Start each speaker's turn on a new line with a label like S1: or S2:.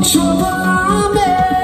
S1: Trouble I'm in.